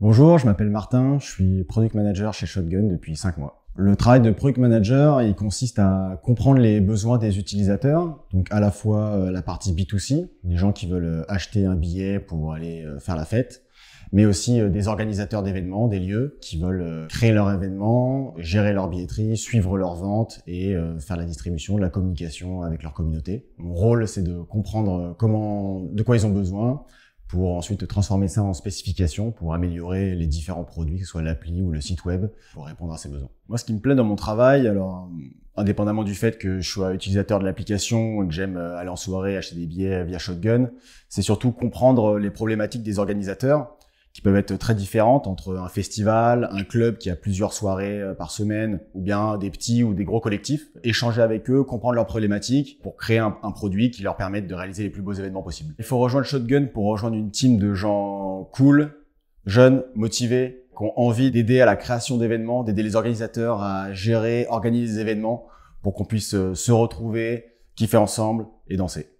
Bonjour, je m'appelle Martin, je suis product manager chez Shotgun depuis 5 mois. Le travail de product manager, il consiste à comprendre les besoins des utilisateurs, donc à la fois euh, la partie B2C, les gens qui veulent euh, acheter un billet pour aller euh, faire la fête, mais aussi des organisateurs d'événements, des lieux qui veulent créer leur événement, gérer leur billetterie, suivre leurs ventes et faire la distribution, la communication avec leur communauté. Mon rôle, c'est de comprendre comment, de quoi ils ont besoin, pour ensuite transformer ça en spécification pour améliorer les différents produits, que ce soit l'appli ou le site web, pour répondre à ces besoins. Moi, ce qui me plaît dans mon travail, alors indépendamment du fait que je sois utilisateur de l'application et que j'aime euh, aller en soirée, acheter des billets via Shotgun, c'est surtout comprendre les problématiques des organisateurs qui peuvent être très différentes entre un festival, un club qui a plusieurs soirées euh, par semaine, ou bien des petits ou des gros collectifs. Échanger avec eux, comprendre leurs problématiques pour créer un, produit qui leur permette de réaliser les plus beaux événements possibles. Il faut rejoindre Shotgun pour rejoindre une team de gens cool, jeunes, motivés, qui ont envie d'aider à la création d'événements, d'aider les organisateurs à gérer, organiser des événements pour qu'on puisse euh, se retrouver, kiffer ensemble et danser.